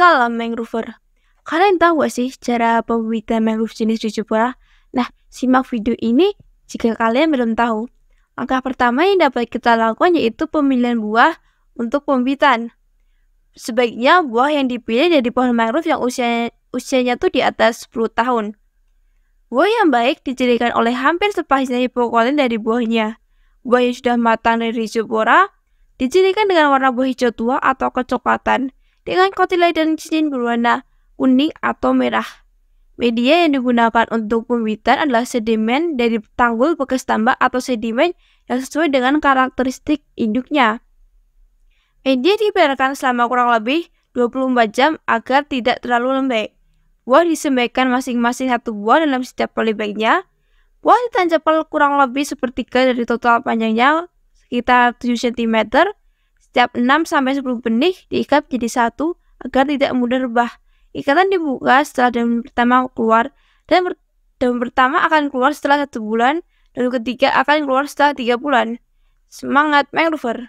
Salam mangrover. Kalian tahu gak sih cara pembibitan mangrove jenis Rhizopora? Nah, simak video ini jika kalian belum tahu. Langkah pertama yang dapat kita lakukan yaitu pemilihan buah untuk pembibitan. Sebaiknya buah yang dipilih dari pohon mangrove yang usia, usianya tuh di atas 10 tahun. Buah yang baik dicirikan oleh hampir sepahisnya hipokolen dari buahnya. Buah yang sudah matang dari Rhizopora dicirikan dengan warna buah hijau tua atau kecoklatan dengan kotiledon cincin berwarna kuning atau merah. Media yang digunakan untuk pembibitan adalah sedimen dari tanggul bekas tambak atau sedimen yang sesuai dengan karakteristik induknya. Media dibiarkan selama kurang lebih 24 jam agar tidak terlalu lembek. Buah disembahkan masing-masing satu buah dalam setiap polybagnya. Buah ditancapkan kurang lebih sepertiga dari total panjangnya sekitar 7 cm setiap 6-10 benih diikat jadi satu agar tidak mudah rebah. Ikatan dibuka setelah daun pertama keluar dan daun pertama akan keluar setelah satu bulan, dan ketiga akan keluar setelah tiga bulan. Semangat mangrover!